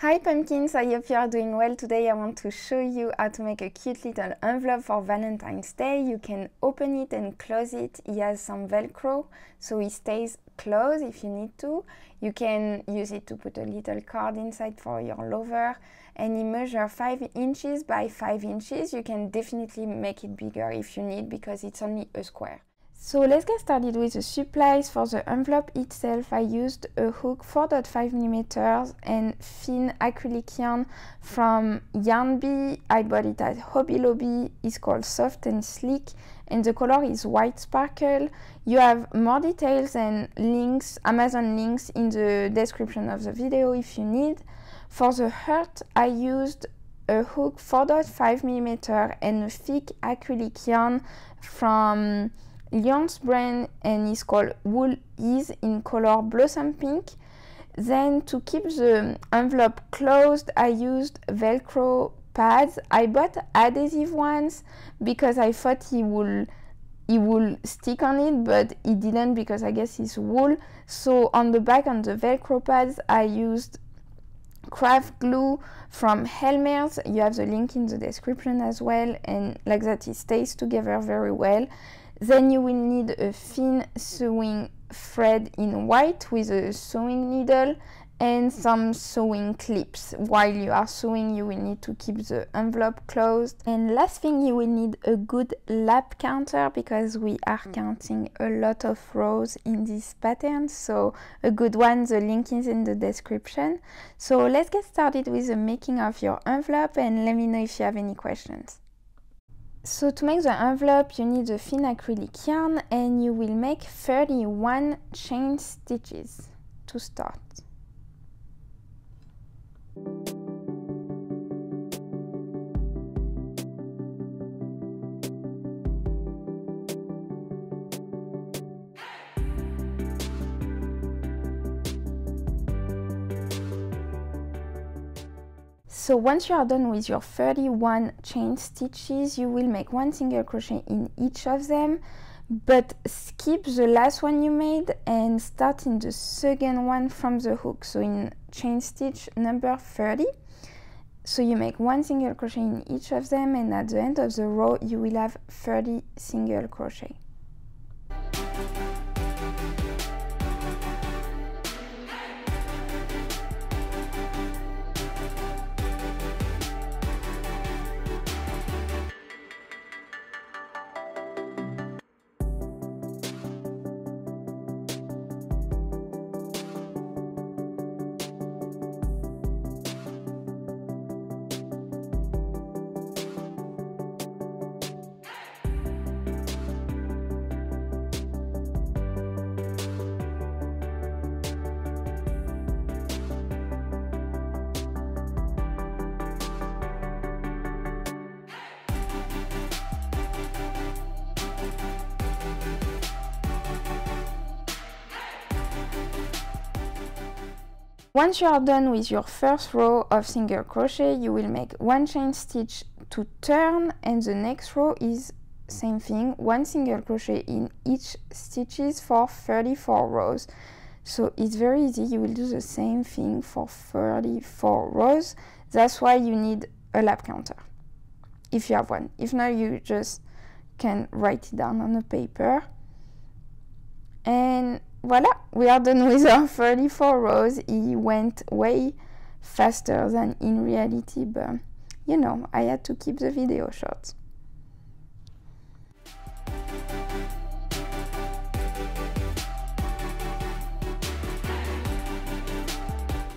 Hi pumpkins, I hope you are doing well. Today I want to show you how to make a cute little envelope for Valentine's Day. You can open it and close it. It has some velcro so it stays closed if you need to. You can use it to put a little card inside for your lover and it measures 5 inches by 5 inches. You can definitely make it bigger if you need because it's only a square. So let's get started with the supplies. For the envelope itself, I used a hook 4.5 millimeters and thin acrylic yarn from Yarnbee. I bought it at Hobby Lobby. It's called Soft and Sleek and the color is white sparkle. You have more details and links, Amazon links in the description of the video if you need. For the heart, I used a hook 4.5 millimeter and a thick acrylic yarn from Lion's brand and it's called Wool Ease in color Blossom Pink. Then to keep the envelope closed, I used Velcro pads. I bought adhesive ones because I thought he would he will stick on it but it didn't because I guess it's wool so on the back on the velcro pads I used craft glue from Elmer's you have the link in the description as well and like that it stays together very well then you will need a thin sewing thread in white with a sewing needle and some sewing clips. While you are sewing, you will need to keep the envelope closed. And last thing, you will need a good lap counter because we are mm. counting a lot of rows in this pattern. So a good one, the link is in the description. So let's get started with the making of your envelope and let me know if you have any questions. So to make the envelope you need a thin acrylic yarn and you will make 31 chain stitches to start. So once you are done with your 31 chain stitches, you will make one single crochet in each of them, but skip the last one you made and start in the second one from the hook. So in chain stitch number 30, so you make one single crochet in each of them and at the end of the row you will have 30 single crochet. Once you are done with your first row of single crochet, you will make one chain stitch to turn and the next row is same thing, one single crochet in each stitches for 34 rows. So it's very easy, you will do the same thing for 34 rows. That's why you need a lap counter, if you have one. If not, you just can write it down on a paper. And voila, we are done with our 34 rows. He went way faster than in reality, but you know, I had to keep the video short.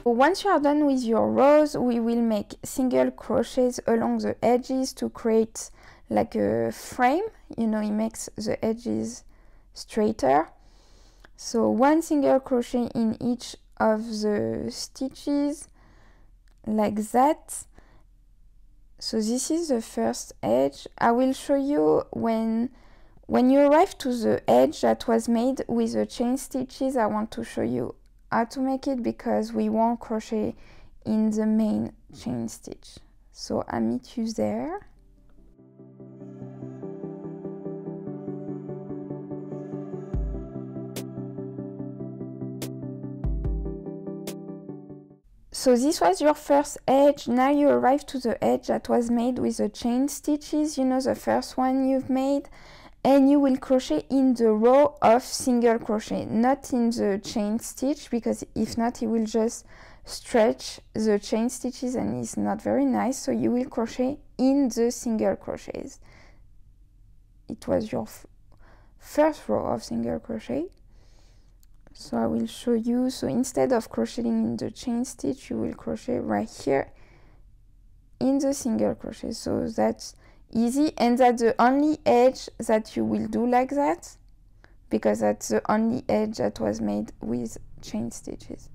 Once you are done with your rows, we will make single crochets along the edges to create like a frame. You know, it makes the edges straighter. So one single crochet in each of the stitches like that. So this is the first edge. I will show you when when you arrive to the edge that was made with the chain stitches, I want to show you how to make it because we won't crochet in the main chain stitch. So I meet you there. So this was your first edge. Now you arrive to the edge that was made with the chain stitches you know the first one you've made. And you will crochet in the row of single crochet not in the chain stitch because if not it will just stretch the chain stitches and it's not very nice. So you will crochet in the single crochets. It was your first row of single crochet so I will show you. So instead of crocheting in the chain stitch you will crochet right here in the single crochet. So that's easy. And that's the only edge that you will do like that because that's the only edge that was made with chain stitches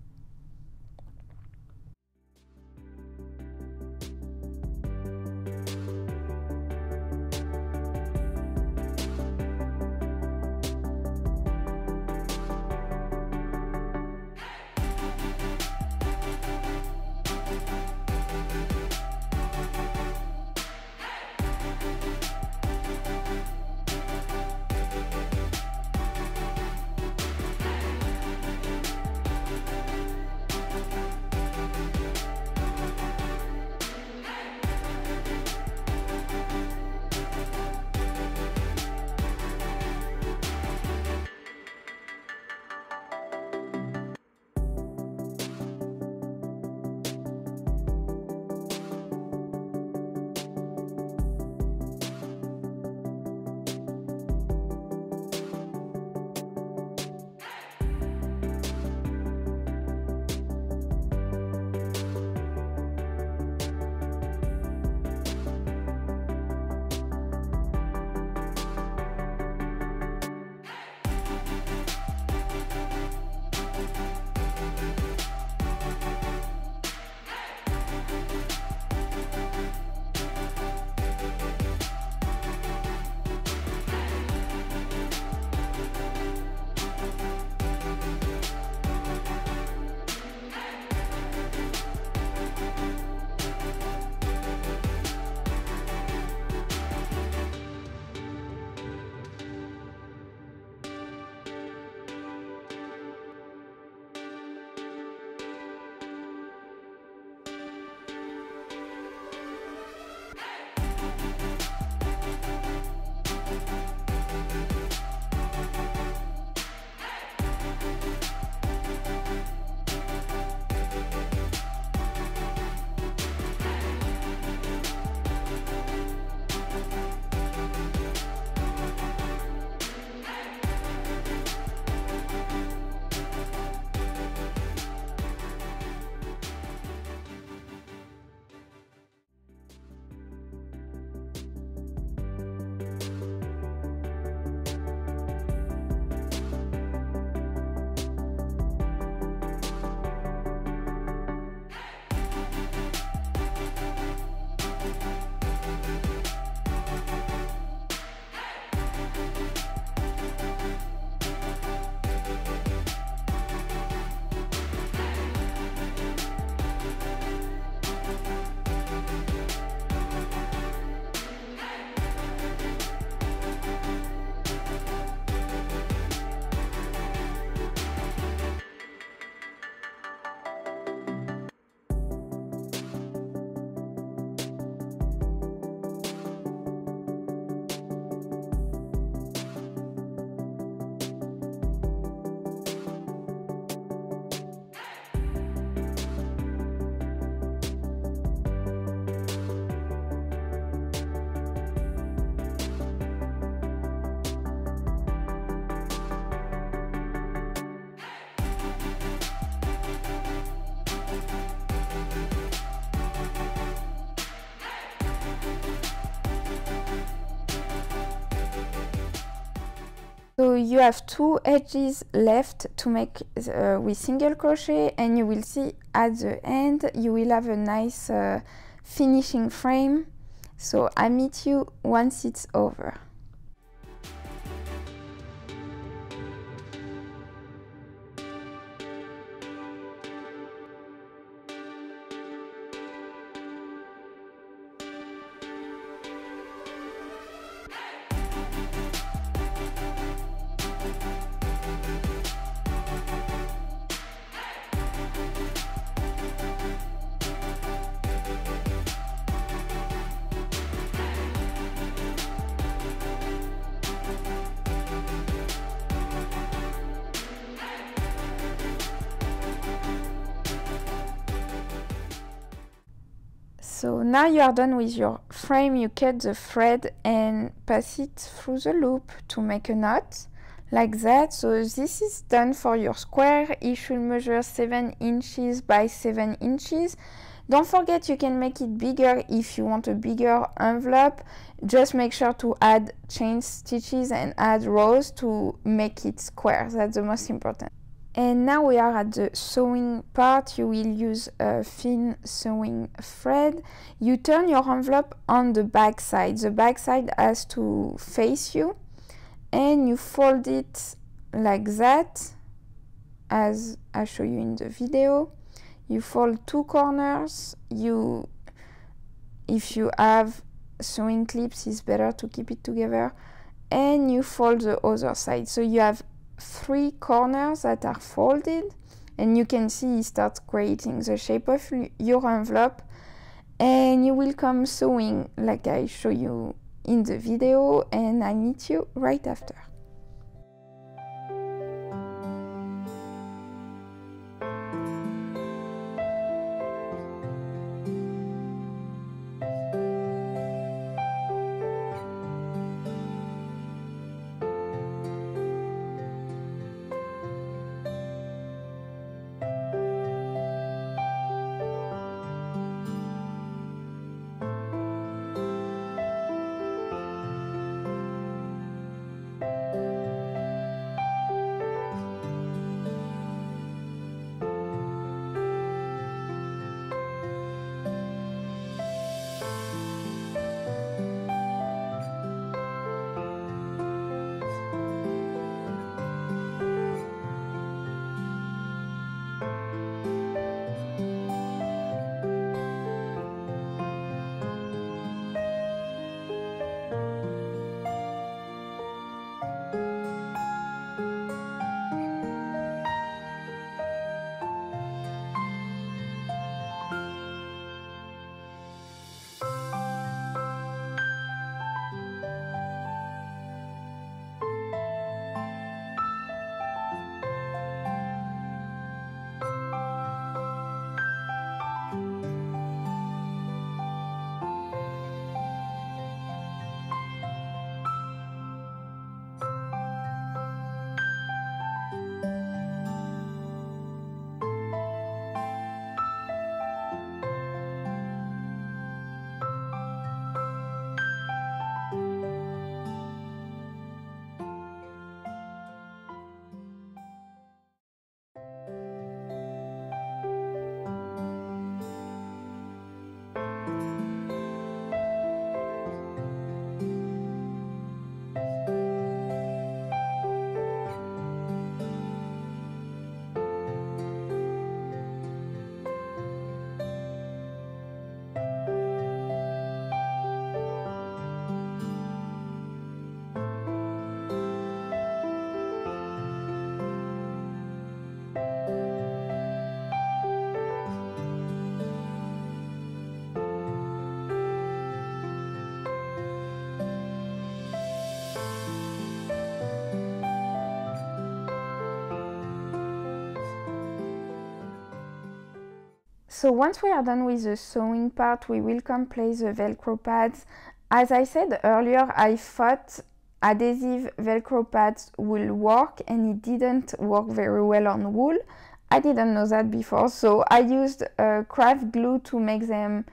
So you have two edges left to make uh, with single crochet and you will see at the end you will have a nice uh, finishing frame. So I meet you once it's over. So now you are done with your frame, you cut the thread and pass it through the loop to make a knot like that. So this is done for your square. It should measure 7 inches by 7 inches. Don't forget you can make it bigger if you want a bigger envelope. Just make sure to add chain stitches and add rows to make it square. That's the most important. And now we are at the sewing part. You will use a thin sewing thread. You turn your envelope on the back side. The back side has to face you. And you fold it like that, as I show you in the video. You fold two corners. You, if you have sewing clips, it's better to keep it together. And you fold the other side. So you have three corners that are folded and you can see it starts creating the shape of your envelope and you will come sewing like I show you in the video and I meet you right after. So once we are done with the sewing part, we will come place the Velcro pads. As I said earlier, I thought adhesive Velcro pads will work and it didn't work very well on wool. I didn't know that before, so I used uh, craft glue to make them,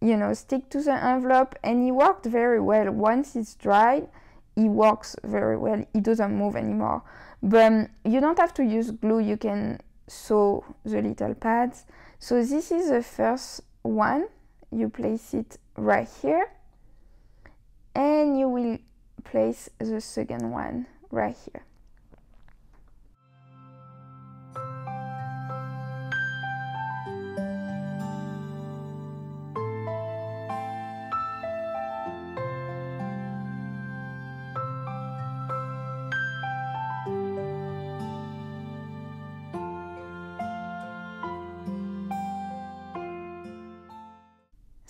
you know, stick to the envelope and it worked very well. Once it's dried, it works very well. It doesn't move anymore. But um, you don't have to use glue, you can sew the little pads. So this is the first one. You place it right here. And you will place the second one right here.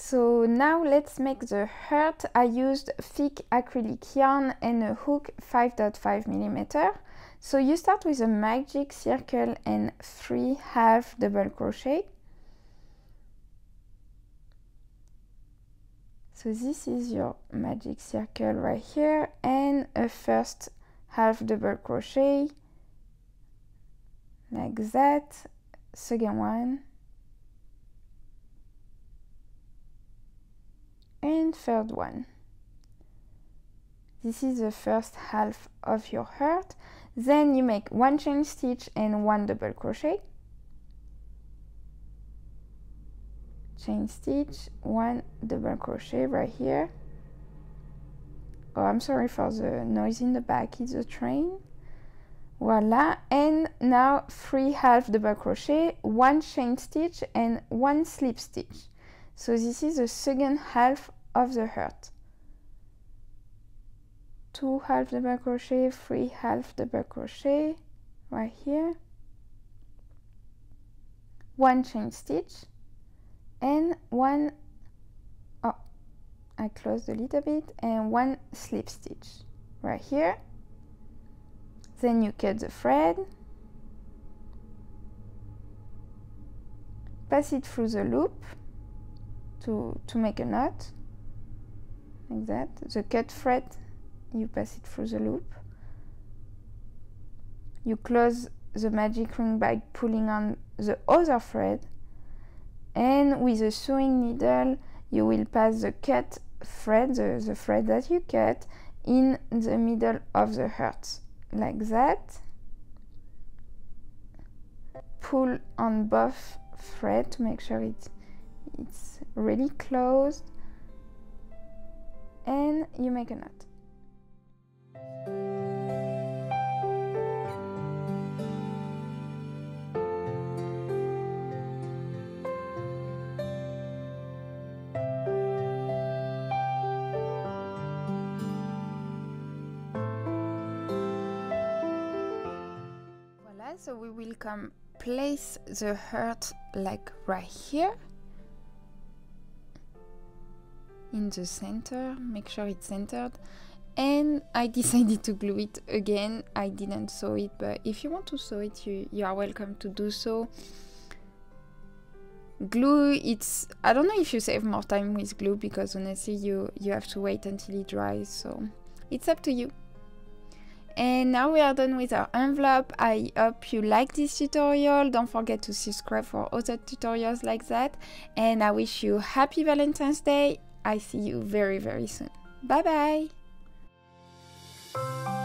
So now let's make the heart. I used thick acrylic yarn and a hook 5.5 millimeter. So you start with a magic circle and three half double crochet. So this is your magic circle right here and a first half double crochet like that, second one and third one. This is the first half of your heart. Then you make one chain stitch and one double crochet. Chain stitch, one double crochet right here. Oh, I'm sorry for the noise in the back, it's a train. Voila, and now three half double crochet, one chain stitch and one slip stitch. So this is the second half of the heart. Two half double crochet, three half double crochet right here. One chain stitch and one oh I closed a little bit and one slip stitch right here then you cut the thread pass it through the loop to, to make a knot like that the cut thread you pass it through the loop. You close the magic ring by pulling on the other thread. And with a sewing needle you will pass the cut thread the, the thread that you cut in the middle of the heart. Like that. Pull on both thread to make sure it, it's really closed and you make a knot so we will come place the heart like right here in the center make sure it's centered and I decided to glue it again I didn't sew it but if you want to sew it you, you are welcome to do so glue it's I don't know if you save more time with glue because honestly you you have to wait until it dries so it's up to you and now we are done with our envelope. I hope you like this tutorial. Don't forget to subscribe for other tutorials like that. And I wish you happy Valentine's Day. I see you very, very soon. Bye bye!